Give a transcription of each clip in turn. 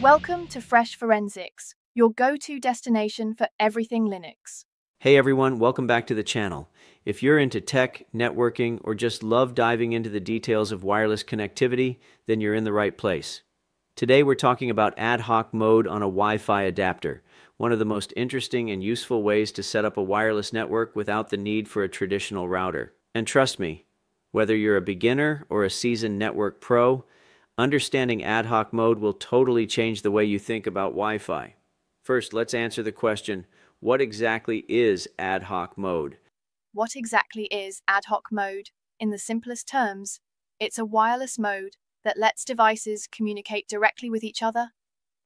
Welcome to Fresh Forensics, your go to destination for everything Linux. Hey everyone, welcome back to the channel. If you're into tech, networking, or just love diving into the details of wireless connectivity, then you're in the right place. Today we're talking about ad hoc mode on a Wi Fi adapter, one of the most interesting and useful ways to set up a wireless network without the need for a traditional router. And trust me, whether you're a beginner or a seasoned network pro, understanding ad hoc mode will totally change the way you think about Wi Fi. First, let's answer the question what exactly is ad hoc mode? What exactly is ad hoc mode? In the simplest terms, it's a wireless mode that lets devices communicate directly with each other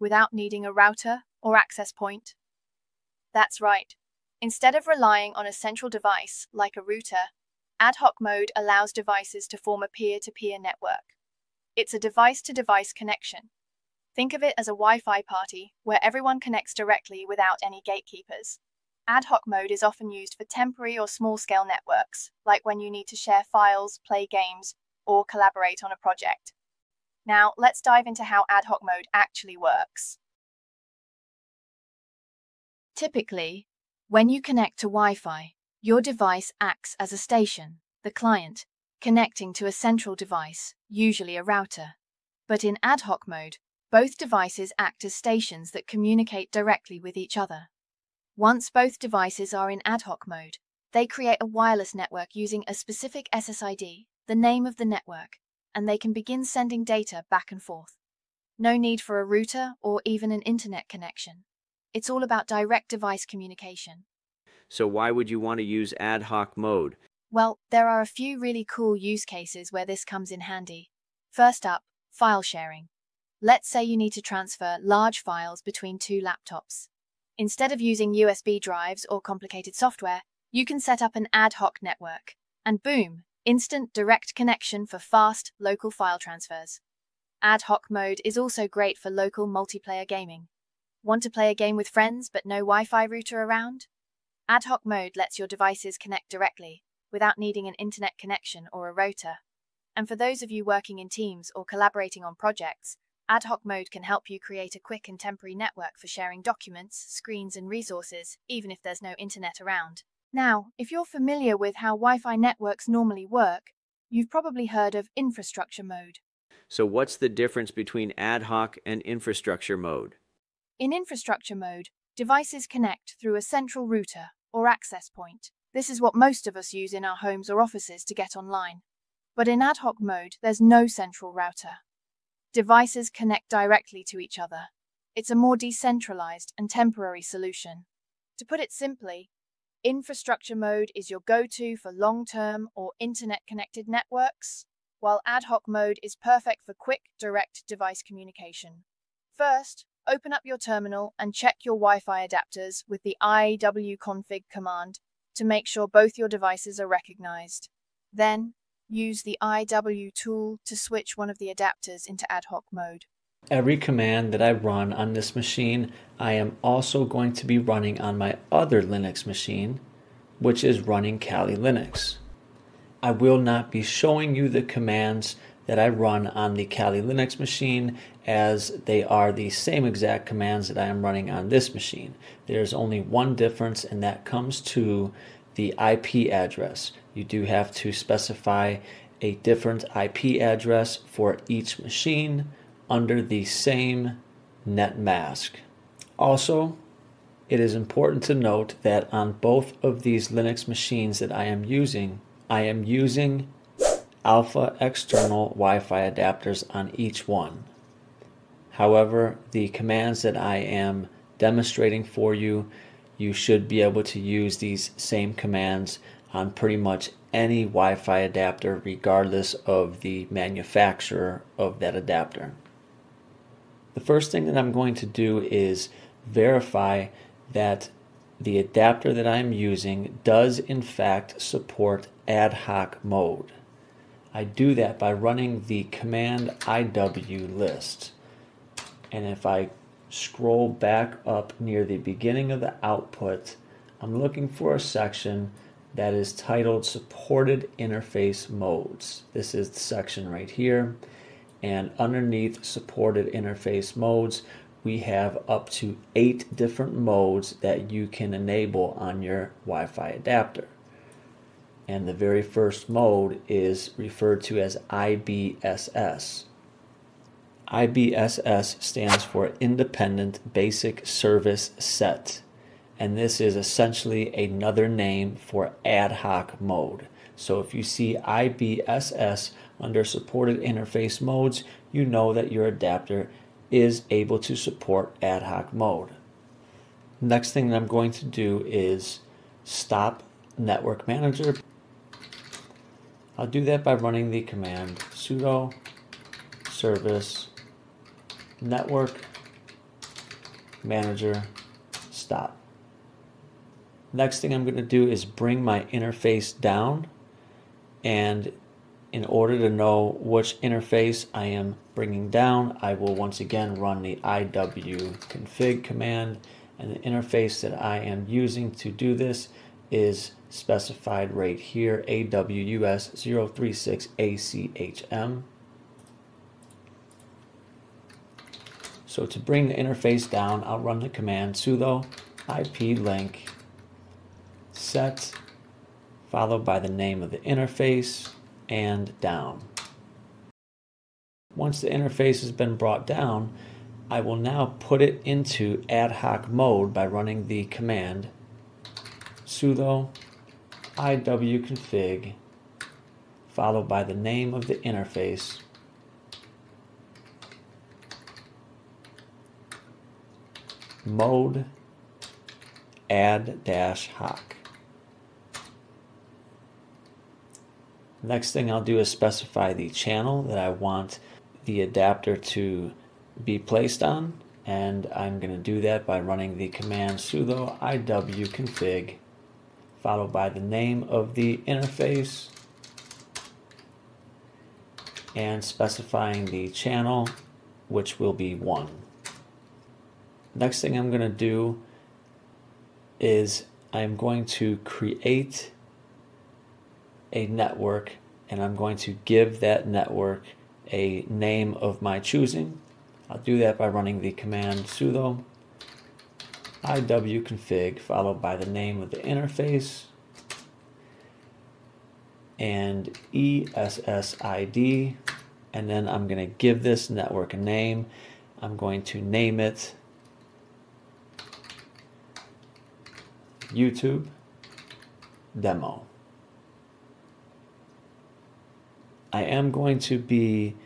without needing a router or access point. That's right. Instead of relying on a central device like a router, ad hoc mode allows devices to form a peer to peer network. It's a device to device connection. Think of it as a Wi Fi party where everyone connects directly without any gatekeepers. Ad hoc mode is often used for temporary or small scale networks, like when you need to share files, play games, or collaborate on a project. Now, let's dive into how ad hoc mode actually works. Typically, when you connect to Wi Fi, your device acts as a station, the client, connecting to a central device, usually a router. But in ad hoc mode, both devices act as stations that communicate directly with each other. Once both devices are in ad hoc mode, they create a wireless network using a specific SSID, the name of the network, and they can begin sending data back and forth. No need for a router or even an internet connection. It's all about direct device communication. So, why would you want to use ad hoc mode? Well, there are a few really cool use cases where this comes in handy. First up, file sharing. Let's say you need to transfer large files between two laptops. Instead of using USB drives or complicated software, you can set up an ad hoc network. And boom, instant direct connection for fast local file transfers. Ad hoc mode is also great for local multiplayer gaming. Want to play a game with friends but no Wi Fi router around? Ad hoc mode lets your devices connect directly without needing an internet connection or a router. And for those of you working in teams or collaborating on projects, Ad hoc mode can help you create a quick and temporary network for sharing documents, screens, and resources, even if there's no internet around. Now, if you're familiar with how Wi Fi networks normally work, you've probably heard of infrastructure mode. So, what's the difference between ad hoc and infrastructure mode? In infrastructure mode, devices connect through a central router or access point. This is what most of us use in our homes or offices to get online. But in ad hoc mode, there's no central router devices connect directly to each other. It's a more decentralized and temporary solution. To put it simply, infrastructure mode is your go to for long term or internet connected networks, while ad hoc mode is perfect for quick, direct device communication. First, open up your terminal and check your Wi Fi adapters with the iwconfig command to make sure both your devices are recognized. Then, Use the IW tool to switch one of the adapters into ad hoc mode. Every command that I run on this machine, I am also going to be running on my other Linux machine, which is running Kali Linux. I will not be showing you the commands that I run on the Kali Linux machine as they are the same exact commands that I am running on this machine. There's only one difference and that comes to the IP address you do have to specify a different IP address for each machine under the same net mask. Also, it is important to note that on both of these Linux machines that I am using, I am using Alfa external Wi-Fi adapters on each one. However, the commands that I am demonstrating for you, you should be able to use these same commands on pretty much any Wi Fi adapter, regardless of the manufacturer of that adapter. The first thing that I'm going to do is verify that the adapter that I'm using does in fact support ad hoc mode. I do that by running the command IW list. And if I scroll back up near the beginning of the output, I'm looking for a section that is titled Supported Interface Modes. This is the section right here. And underneath Supported Interface Modes, we have up to eight different modes that you can enable on your Wi-Fi adapter. And the very first mode is referred to as IBSS. IBSS stands for Independent Basic Service Set, and this is essentially another name for ad hoc mode. So if you see IBSS under supported interface modes, you know that your adapter is able to support ad hoc mode. Next thing that I'm going to do is stop network manager. I'll do that by running the command sudo service network manager stop. Next thing I'm going to do is bring my interface down and in order to know which interface I am bringing down I will once again run the iwconfig command and the interface that I am using to do this is specified rate here AWUS036ACHM So to bring the interface down, I'll run the command sudo ip link set followed by the name of the interface and down. Once the interface has been brought down, I will now put it into ad hoc mode by running the command sudo iwconfig followed by the name of the interface mode add dash hoc. Next thing I'll do is specify the channel that I want the adapter to be placed on and I'm going to do that by running the command sudo iwconfig followed by the name of the interface and specifying the channel which will be 1 next thing I'm going to do is I'm going to create a network and I'm going to give that network a name of my choosing. I'll do that by running the command sudo iwconfig followed by the name of the interface and ESSID and then I'm going to give this network a name. I'm going to name it YouTube demo. I am going to be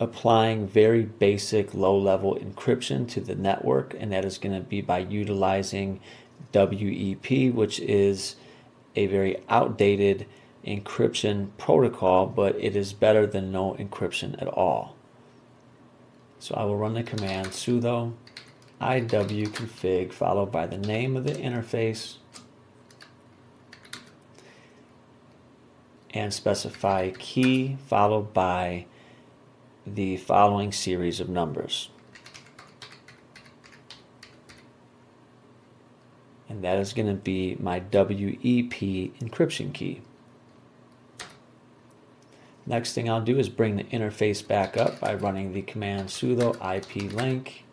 applying very basic low level encryption to the network and that is going to be by utilizing WEP which is a very outdated encryption protocol but it is better than no encryption at all. So I will run the command sudo iwconfig followed by the name of the interface and specify key followed by the following series of numbers. And that is going to be my WEP encryption key. Next thing I'll do is bring the interface back up by running the command sudo ip link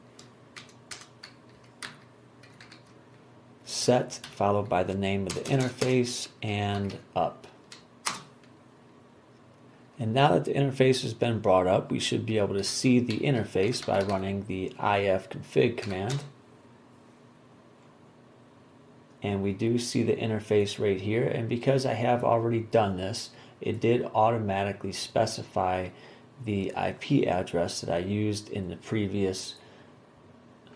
set followed by the name of the interface and up. And now that the interface has been brought up, we should be able to see the interface by running the ifconfig command. And we do see the interface right here. And because I have already done this, it did automatically specify the IP address that I used in the previous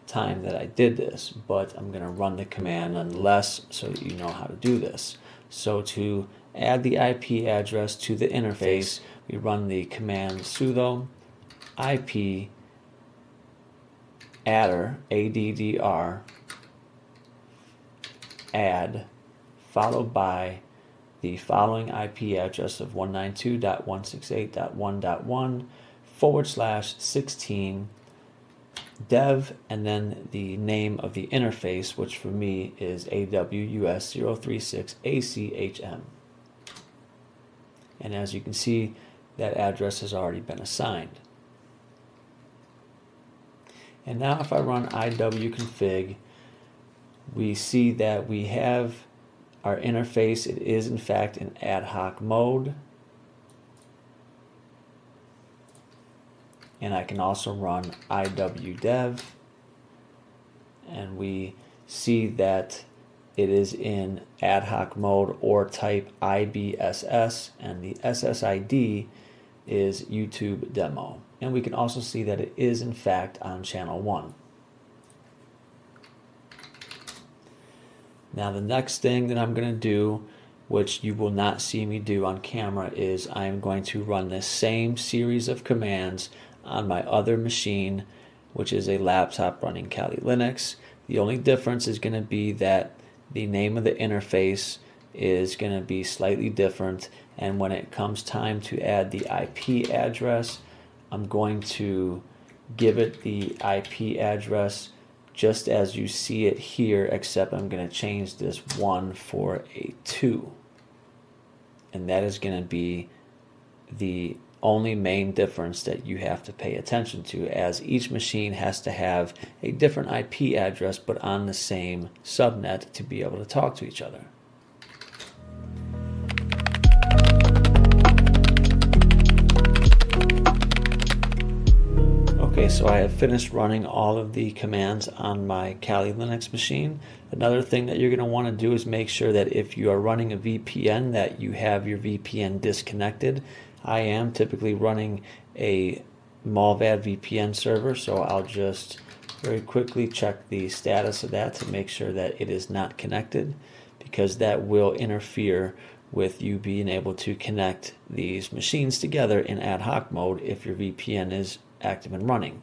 time that I did this. But I'm going to run the command unless so that you know how to do this. So to add the IP address to the interface, we run the command sudo IP adder, ADDR, add, followed by the following IP address of 192.168.1.1 forward slash 16 dev and then the name of the interface, which for me is AWUS036ACHM. And as you can see, that address has already been assigned. And now if I run iwconfig, we see that we have our interface. It is in fact in ad hoc mode. And I can also run iwdev and we see that it is in ad hoc mode or type IBSS and the SSID is YouTube demo. And we can also see that it is in fact on channel 1. Now the next thing that I'm going to do, which you will not see me do on camera, is I'm going to run the same series of commands on my other machine, which is a laptop running Kali Linux. The only difference is going to be that the name of the interface is going to be slightly different and when it comes time to add the IP address I'm going to give it the IP address just as you see it here except I'm going to change this 1 for a 2 and that is going to be the only main difference that you have to pay attention to as each machine has to have a different IP address but on the same subnet to be able to talk to each other. Okay, so I have finished running all of the commands on my Kali Linux machine. Another thing that you're going to want to do is make sure that if you are running a VPN that you have your VPN disconnected I am typically running a Mullvad VPN server, so I'll just very quickly check the status of that to make sure that it is not connected because that will interfere with you being able to connect these machines together in ad hoc mode if your VPN is active and running.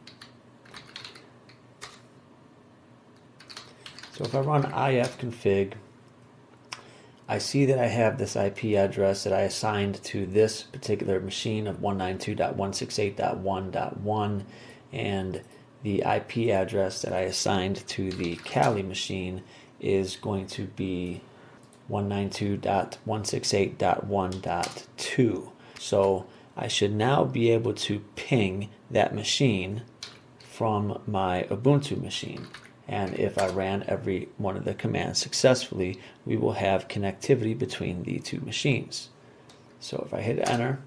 So if I run ifconfig I see that I have this IP address that I assigned to this particular machine of 192.168.1.1 and the IP address that I assigned to the Kali machine is going to be 192.168.1.2. So I should now be able to ping that machine from my Ubuntu machine. And if I ran every one of the commands successfully, we will have connectivity between the two machines. So if I hit enter,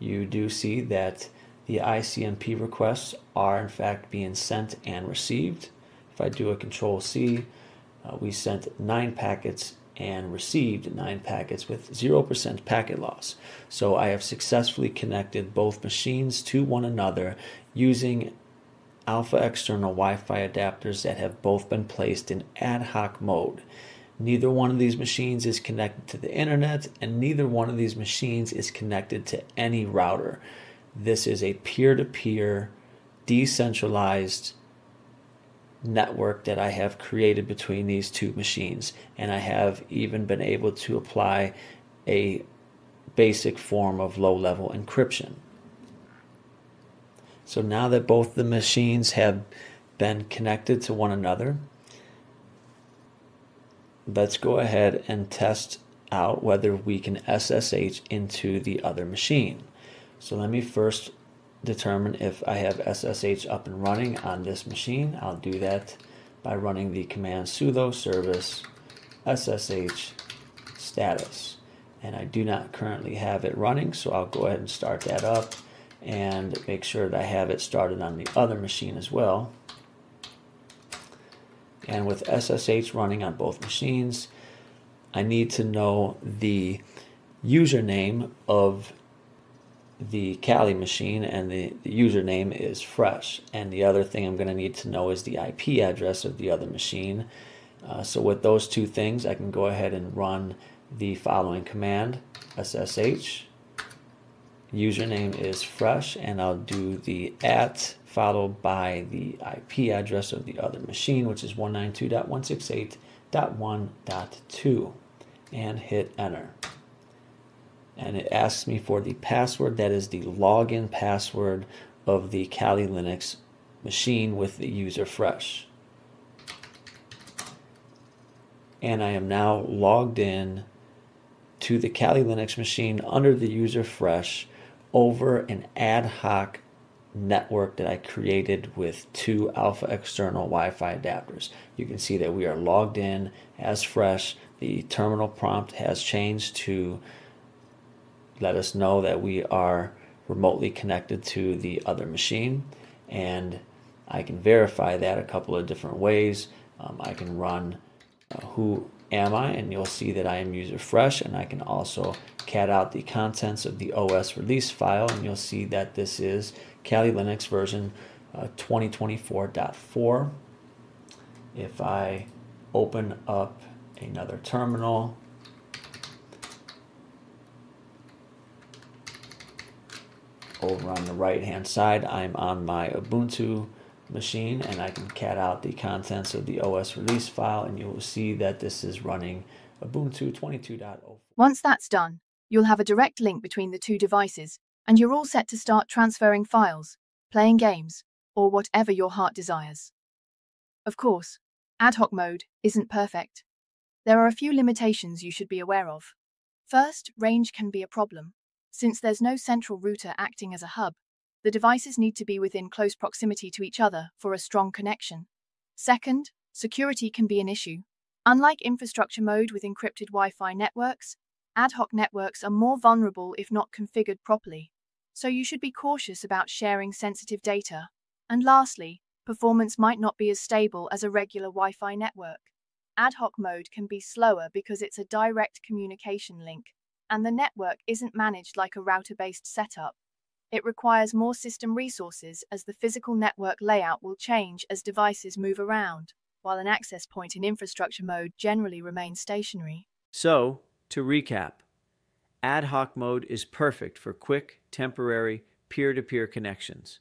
you do see that the ICMP requests are in fact being sent and received. If I do a control C, uh, we sent nine packets and received nine packets with 0% packet loss. So I have successfully connected both machines to one another using Alfa external Wi-Fi adapters that have both been placed in ad hoc mode. Neither one of these machines is connected to the internet and neither one of these machines is connected to any router. This is a peer-to-peer decentralized network that I have created between these two machines and I have even been able to apply a basic form of low-level encryption. So now that both the machines have been connected to one another, let's go ahead and test out whether we can SSH into the other machine. So let me first determine if I have SSH up and running on this machine. I'll do that by running the command sudo service SSH status. And I do not currently have it running, so I'll go ahead and start that up and make sure that I have it started on the other machine as well. And with SSH running on both machines, I need to know the username of the Kali machine and the, the, username is fresh. And the other thing I'm going to need to know is the IP address of the other machine. Uh, so with those two things, I can go ahead and run the following command, ssh username is fresh and I'll do the at followed by the IP address of the other machine which is 192.168.1.2 and hit enter and it asks me for the password that is the login password of the Kali Linux machine with the user fresh and I am now logged in to the Kali Linux machine under the user fresh over an ad hoc network that I created with two Alfa external Wi-Fi adapters. You can see that we are logged in as fresh. The terminal prompt has changed to let us know that we are remotely connected to the other machine and I can verify that a couple of different ways. Um, I can run uh, who am I and you'll see that I am user fresh and I can also cat out the contents of the OS release file and you'll see that this is Kali Linux version uh, 2024.4. If I open up another terminal, over on the right hand side, I'm on my Ubuntu machine and I can cat out the contents of the OS release file and you will see that this is running Ubuntu 22.04. Once that's done, you'll have a direct link between the two devices and you're all set to start transferring files, playing games, or whatever your heart desires. Of course, ad hoc mode isn't perfect. There are a few limitations you should be aware of. First, range can be a problem. Since there's no central router acting as a hub, the devices need to be within close proximity to each other for a strong connection. Second, security can be an issue. Unlike infrastructure mode with encrypted Wi Fi networks, ad hoc networks are more vulnerable if not configured properly so you should be cautious about sharing sensitive data. And lastly, performance might not be as stable as a regular Wi Fi network. Ad hoc mode can be slower because it's a direct communication link, and the network isn't managed like a router based setup. It requires more system resources as the physical network layout will change as devices move around, while an access point in infrastructure mode generally remains stationary. So, to recap, Ad hoc mode is perfect for quick, temporary, peer-to-peer connections.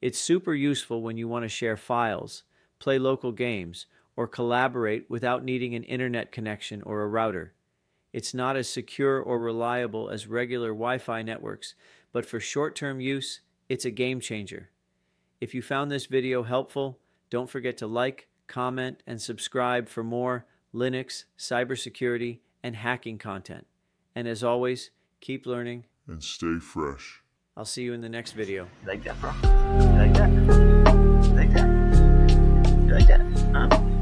It's super useful when you want to share files, play local games, or collaborate without needing an internet connection or a router. It's not as secure or reliable as regular Wi-Fi networks, but for short-term use, it's a game changer. If you found this video helpful, don't forget to like, comment, and subscribe for more Linux, cybersecurity, and hacking content. And as always, keep learning and stay fresh. I'll see you in the next video. You like that, bro? You like that? You like that? You like that? Huh?